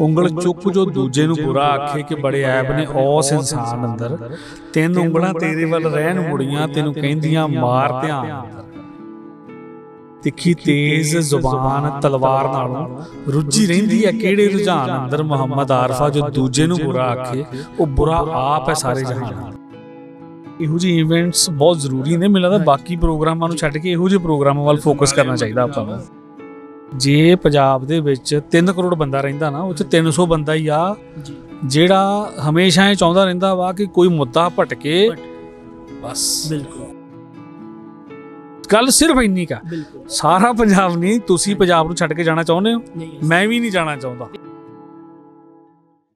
ਉਂਗਲ ਚੁੱਕ ਜੋ ਦੂਜੇ ਨੂੰ ਬੁਰਾ ਆਖੇ ਕਿ ਬੜੇ ਐਬ ਨੇ ਉਸ ਇਨਸਾਨ ਅੰਦਰ। ਤਿੰਨ ਉਂਗਲਾਂ ਤੇਰੇ ਵੱਲ ਰਹਿਣ ਮੁੜੀਆਂ ਤੈਨੂੰ ਕਹਿੰਦੀਆਂ ਮਾਰ ਧਿਆਨ। ਤਿੱਖੀ ਤੇਜ਼ ਜ਼ੁਬਾਨ ਤਲਵਾਰ ਨਾਲੋਂ ਰੁੱਝੀ ਰਹਿੰਦੀ ਹੈ ਕਿਹੜੇ ਰੁਝਾਨ ਅੰਦਰ ਮੁਹੰਮਦ ਆਰਫਾ ਜੋ ਦੂਜੇ ਨੂੰ ਬੁਰਾ ਆਖੇ ਉਹ ਬੁਰਾ ਆਪ ਹੈ ਸਾਰੇ ਜਹਾਨ। ਇਹੋ ਜਿਹੇ ਇਵੈਂਟਸ ਬਹੁਤ ਜ਼ਰੂਰੀ ਨੇ ਮੈਨੂੰ ਲੱਗਦਾ ਬਾਕੀ ਪ੍ਰੋਗਰਾਮਾਂ ਨੂੰ ਛੱਡ ਕੇ ਇਹੋ ਜਿਹੇ ਪ੍ਰੋਗਰਾਮਾਂ ਵੱਲ ਫੋਕਸ ਕਰਨਾ ਚਾਹੀਦਾ ਆਪਾਂ ਨੂੰ। ਜੇ ਪੰਜਾਬ ਦੇ ਵਿੱਚ 3 ਕਰੋੜ ਬੰਦਾ ਰਹਿੰਦਾ ਨਾ ਉਹ ਚ 300 ਬੰਦਾ ਹੀ ਆ। ਜਿਹੜਾ ਹਮੇਸ਼ਾ ਇਹ ਚਾਹੁੰਦਾ ਰਹਿੰਦਾ ਵਾ ਕਿ ਕੋਈ ਮੁੱਦਾ ਭਟਕੇ। ਬਸ। ਬਿਲਕੁਲ। ਗੱਲ ਸਿਰਫ ਇੰਨੀ ਕਾ ਸਾਰਾ ਪੰਜਾਬ ਨਹੀਂ ਤੁਸੀਂ ਪੰਜਾਬ ਨੂੰ ਛੱਡ ਕੇ ਜਾਣਾ ਚਾਹੁੰਦੇ ਹੋ? ਮੈਂ ਵੀ ਨਹੀਂ ਜਾਣਾ ਚਾਹੁੰਦਾ।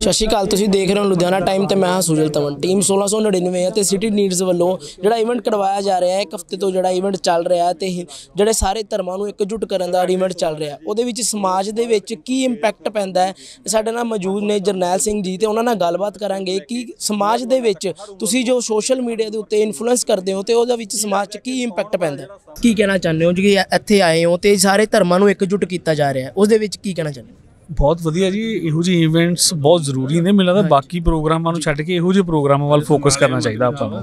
ਸਤਿ ਸ਼੍ਰੀ ਅਕਾਲ, ਤੁਸੀਂ ਦੇਖ ਰਹੇ ਹੋ ਲੁਧਿਆਣਾ ਟਾਈਮ ਤੇ ਮੈਂ ਹਾਂ ਸੁਜਲ ਤਮਨ ਟੀਮ 1699 ਅਤੇ ਸਿਟੀ ਨੀਡਸ ਵੱਲੋਂ ਜਿਹੜਾ ਇਵੈਂਟ ਕਰਵਾਇਆ ਜਾ ਰਿਹਾ ਹੈ, ਇੱਕ ਹਫ਼ਤੇ ਤੋਂ ਜਿਹੜਾ ਇਵੈਂਟ ਚੱਲ ਰਿਹਾ ਹੈ ਤੇ ਜਿਹੜੇ ਸਾਰੇ ਧਰਮਾਂ ਨੂੰ ਇਕਜੁੱਟ ਕਰਨ ਦਾ ਇਵੈਂਟ ਚੱਲ ਰਿਹਾ ਉਹਦੇ ਵਿੱਚ ਸਮਾਜ ਦੇ ਵਿੱਚ ਕੀ ਇੰਪੈਕਟ ਪੈਂਦਾ ਹੈ? ਸਾਡੇ ਨਾਲ ਮੌਜੂਦ ਨੇ ਜਰਨੈਲ ਸਿੰਘ ਜੀ ਤੇ ਉਹਨਾਂ ਨਾਲ ਗੱਲਬਾਤ ਕਰਾਂਗੇ ਕਿ ਸਮਾਜ ਦੇ ਵਿੱਚ ਤੁਸੀਂ ਜੋ ਸੋਸ਼ਲ ਮੀਡੀਆ ਦੇ ਉੱਤੇ ਇਨਫਲੂਐਂਸ ਕਰਦੇ ਹੋ ਤੇ ਉਹਦੇ ਵਿੱਚ ਸਮਾਜ 'ਚ ਕੀ ਇੰਪੈਕਟ ਪੈਂਦਾ ਕੀ ਕਹਿਣਾ ਚਾਹੁੰਦੇ ਹੋ? ਜੀ ਇੱਥੇ ਆਏ ਹੋ ਤੇ ਸਾਰੇ ਧਰਮਾਂ ਨੂੰ ਇਕਜੁੱਟ ਕੀਤਾ ਜਾ ਰਿਹਾ ਹੈ ਦੇ ਵਿੱਚ ਕੀ ਕਹਿਣਾ ਚਾਹੁੰਦੇ ਹੋ? ਬਹੁਤ ਵਧੀਆ ਜੀ ਇਹੋ ਜਿਹੇ ਇਵੈਂਟਸ ਬਹੁਤ ਜ਼ਰੂਰੀ ਨੇ ਮੈਨੂੰ ਲੱਗਦਾ ਬਾਕੀ ਪ੍ਰੋਗਰਾਮਾਂ ਨੂੰ ਛੱਡ ਕੇ ਇਹੋ ਜਿਹੇ ਪ੍ਰੋਗਰਾਮਾਂ ਵੱਲ ਫੋਕਸ ਕਰਨਾ ਚਾਹੀਦਾ ਆਪਾਂ ਨੂੰ।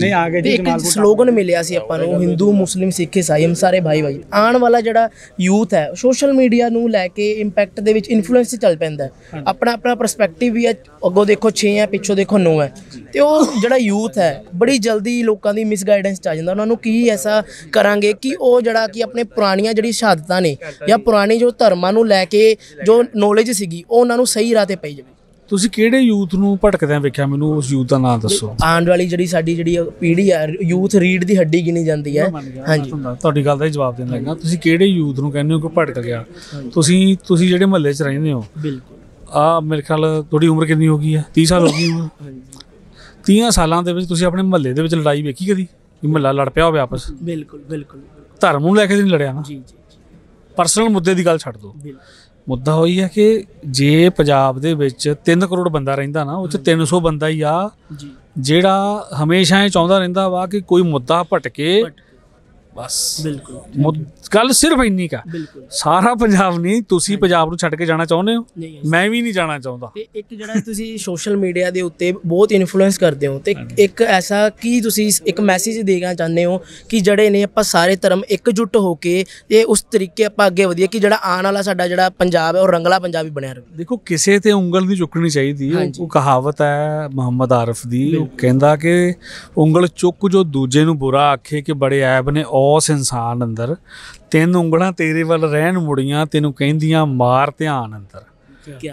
ਨਹੀਂ ਆ ਗਏ ਤੇ ਇੱਕ ਸਲੋਗਨ ਮਿਲਿਆ ਸੀ ਆਪਾਂ ਨੂੰ ਹਿੰਦੂ ਮੁਸਲਿਮ ਸਿੱਖ ਈਸਾਈ ਹਮ ਸਾਰੇ ਭਾਈ ਭਾਈ। ਆਉਣ ਵਾਲਾ ਜਿਹੜਾ ਯੂਥ ਹੈ ਸੋਸ਼ਲ ਮੀਡੀਆ ਨੂੰ ਲੈ ਕੇ ਇੰਪੈਕਟ ਦੇ ਵਿੱਚ ਇਨਫਲੂਐਂਸ ਚੱਲ ਪੈਂਦਾ। ਆਪਣਾ ਆਪਣਾ ਪਰਸਪੈਕਟਿਵ ਵੀ ਹੈ ਅੱਗੋਂ ਦੇਖੋ 6 ਹੈ ਪਿੱਛੋਂ ਦੇਖੋ 9 ਹੈ। ਤੇ ਉਹ ਜਿਹੜਾ ਯੂਥ ਹੈ ਬੜੀ ਜਲਦੀ ਲੋਕਾਂ ਦੀ ਮਿਸਗਾਈਡੈਂਸ ਚ ਆ ਜਾਂਦਾ। ਉਹਨਾਂ ਨੂੰ ਕੀ ਐਸਾ ਕਰਾਂਗੇ ਕਿ ਉਹ ਜਿਹੜਾ ਕਿ ਆਪਣੇ ਪੁਰਾਣੀਆਂ ਜਿਹੜੀ ਸ਼ਹਾਦਤਾਂ ਨੇ ਜਾਂ ਪੁਰਾਣੇ ਜੋ ਧਰਮਾਂ ਨੂੰ ਲੈ ਕੇ ਜੋ ਨੌਲੇਜ ਸੀਗੀ ਉਹ ਉਹਨਾਂ ਨੂੰ ਸਹੀ ਰਾਹ ਤੇ ਪਈ ਜਾਵੇ। ਤੁਸੀਂ ਕਿਹੜੇ ਯੂਥ ਨੂੰ ਭਟਕਦਿਆਂ ਵੇਖਿਆ? ਮੈਨੂੰ ਉਸ ਯੂਥ ਦਾ ਨਾਮ ਦੱਸੋ। ਆਉਣ ਵਾਲੀ ਜਿਹੜੀ ਸਾਡੀ ਜਿਹੜੀ ਪੀੜ੍ਹੀ ਹੈ ਯੂਥ ਰੀਡ ਦੀ ਹੱਡੀ ਗਿਣੀ ਜਾਂਦੀ ਹੈ। ਹਾਂਜੀ। ਤੁਹਾਡੀ ਗੱਲ ਦਾ ਜਵਾਬ ਦੇਣ ਲੱਗਾ। ਤੁਸੀਂ ਕਿਹੜੇ ਯੂਥ ਨੂੰ ਕਹਿੰਦੇ ਹੋ ਕਿ ਭਟਕ ਗਿਆ? ਤੁਸੀਂ ਤੁਸੀਂ ਜਿਹੜੇ ਮਹੱਲੇ 'ਚ ਰਹਿੰਦੇ ਹੋ ਬਿਲਕੁਲ। ਆ ਮੇਰੇ ਖਿਆਲ ਤੁਹਾਡੀ ਉਮਰ ਕਿੰਨੀ ਹੋ ਗਈ ਹੈ? 30 ਸਾਲ ਹੋ ਗਈ ਉਮਰ ਹਾਂਜੀ 30 ਸਾਲਾਂ ਦੇ ਵਿੱਚ ਤੁਸੀਂ ਆਪਣੇ ਮਹੱਲੇ ਦੇ ਵਿੱਚ ਲੜਾਈ ਵੇਖੀ ਕਦੀ? ਕਿ ਮਹੱਲਾ ਲੜ ਪਿਆ ਹੋਵੇ ਆਪਸ? ਬਿਲਕੁਲ ਬਿਲਕੁਲ। ਧਰਮ ਨੂੰ ਲੈ ਕੇ ਨਹੀਂ ਲੜਿਆ ਨਾ? ਜੀ ਜੀ ਪਰਸਨਲ ਮੁੱਦੇ ਦੀ ਗੱਲ ਛੱਡ ਦਿਓ। ਬਿਲਕੁਲ। ਮੁੱਦਾ ਹੋਈ ਹੈ ਕਿ ਜੇ ਪੰਜਾਬ ਦੇ ਵਿੱਚ 3 ਕਰੋੜ ਬੰਦਾ ਰਹਿੰਦਾ ਨਾ ਉਹ ਚ 300 ਬੰਦਾ ਹੀ ਆ। ਜਿਹੜਾ ਹਮੇਸ਼ਾ ਇਹ ਚਾਹੁੰਦਾ ਰਹਿੰਦਾ ਵਾ ਕਿ ਕੋਈ ਮੁੱਦਾ ਭਟਕੇ। ਬਸ। ਬਿਲਕੁਲ। ਗੱਲ ਸਿਰਫ ਇੰਨੀ ਕਾ ਸਾਰਾ ਪੰਜਾਬ ਨਹੀਂ ਤੁਸੀਂ ਪੰਜਾਬ ਨੂੰ ਛੱਡ ਕੇ ਜਾਣਾ ਚਾਹੁੰਦੇ ਹੋ? ਮੈਂ ਵੀ ਨਹੀਂ ਜਾਣਾ ਚਾਹੁੰਦਾ। ਤੇ ਇੱਕ ਜਿਹੜਾ ਤੁਸੀਂ ਸੋਸ਼ਲ ਮੀਡੀਆ ਦੇ ਉੱਤੇ ਬਹੁਤ ਇਨਫਲੂਐਂਸ ਕਰਦੇ ਹੋ ਤੇ ਇੱਕ ਐਸਾ ਕੀ ਤੁਸੀਂ ਇੱਕ ਮੈਸੇਜ ਦੇਣਾ ਚਾਹੁੰਦੇ ਹੋ ਕਿ ਜਿਹੜੇ ਨੇ ਆਪਾਂ ਸਾਰੇ ਧਰਮ ਇਕਜੁੱਟ ਹੋ ਕੇ ਤੇ ਉਸ ਤਰੀਕੇ ਆਪਾਂ ਅੱਗੇ ਵਧੀਏ ਕਿ ਜਿਹੜਾ ਆਉਣ ਵਾਲਾ ਸਾਡਾ ਜਿਹੜਾ ਪੰਜਾਬ ਹੈ ਉਹ ਰੰਗਲਾ ਪੰਜਾਬੀ ਬਣਿਆ ਰਹੇ। ਦੇਖੋ ਕਿਸੇ ਤੇ ਉਂਗਲ ਨਹੀਂ ਚੁੱਕਣੀ ਚਾਹੀਦੀ। ਉਹ ਕਹਾਵਤ ਹੈ ਮੁਹੰਮਦ ਆਰਫ ਦੀ। ਉਹ ਕਹਿੰਦਾ ਕਿ ਉਂਗਲ ਚੁੱਕ ਜੋ ਦੂਜੇ ਨੂੰ ਬੁਰਾ ਆਖੇ ਕਿ ਬੜੇ ਐਬ ਨੇ ਉਸ ਇਨਸਾਨ ਅੰਦਰ ਤਿੰਨ ਉਂਗਲਾਂ ਤੇਰੇ ਵੱਲ ਰਹਿਣ ਮੁੜੀਆਂ ਤੈਨੂੰ ਕਹਿੰਦੀਆਂ ਮਾਰ ਧਿਆਨ ਅੰਦਰ।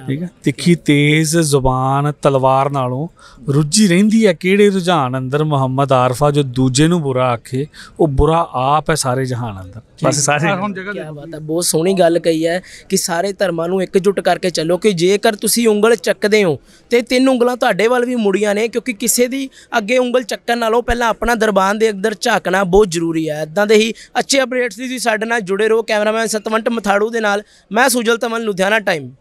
ਠੀਕ ਹੈ? ਤਿੱਖੀ ਤੇਜ਼ ਜ਼ੁਬਾਨ ਤਲਵਾਰ ਨਾਲੋਂ ਰੁੱਝੀ ਰਹਿੰਦੀ ਹੈ। ਕਿਹੜੇ ਰੁਝਾਨ ਅੰਦਰ ਮੁਹੰਮਦ ਆਰਫਾ ਜੋ ਦੂਜੇ ਨੂੰ ਬੁਰਾ ਆਖੇ ਉਹ ਬੁਰਾ ਆਪ ਹੈ ਸਾਰੇ ਜਹਾਨ ਅੰਦਰ। ਬਸ ਸਾਰੇ ਕੀ ਬਾਤ ਹੈ। ਬਹੁਤ ਸੋਹਣੀ ਗੱਲ ਕਹੀ ਹੈ ਕਿ ਸਾਰੇ ਧਰਮਾਂ ਨੂੰ ਇਕਜੁੱਟ ਕਰਕੇ ਚੱਲੋ ਕਿ ਜੇਕਰ ਤੁਸੀਂ ਉਂਗਲ ਚੱਕਦੇ ਹੋ ਤੇ ਤਿੰਨ ਉਂਗਲਾਂ ਤੁਹਾਡੇ ਵੱਲ ਵੀ ਮੁੜੀਆਂ ਨੇ ਕਿਉਂਕਿ ਕਿਸੇ ਦੀ ਅੱਗੇ ਉਂਗਲ ਚੱਕਣ ਨਾਲੋਂ ਪਹਿਲਾਂ ਆਪਣਾ ਦਰਬਾਨ ਦੇ ਅੰਦਰ ਝਾਕਣਾ ਬਹੁਤ ਜ਼ਰੂਰੀ ਹੈ। ਇਦਾਂ ਦੇ ਹੀ ਅੱਛੇ ਅਪਡੇਟਸ ਤੁਸੀਂ ਸਾਡੇ ਨਾਲ ਜੁੜੇ ਰਹੋ। ਕੈਮਰਾਮੈਨ ਸਤਵੰਤ ਮਥਾੜੂ ਦੇ ਨਾਲ ਮੈਂ ਸੁਜਲ ਤਮਨ ਲੁਧਿਆਣਾ ਟਾਈਮ।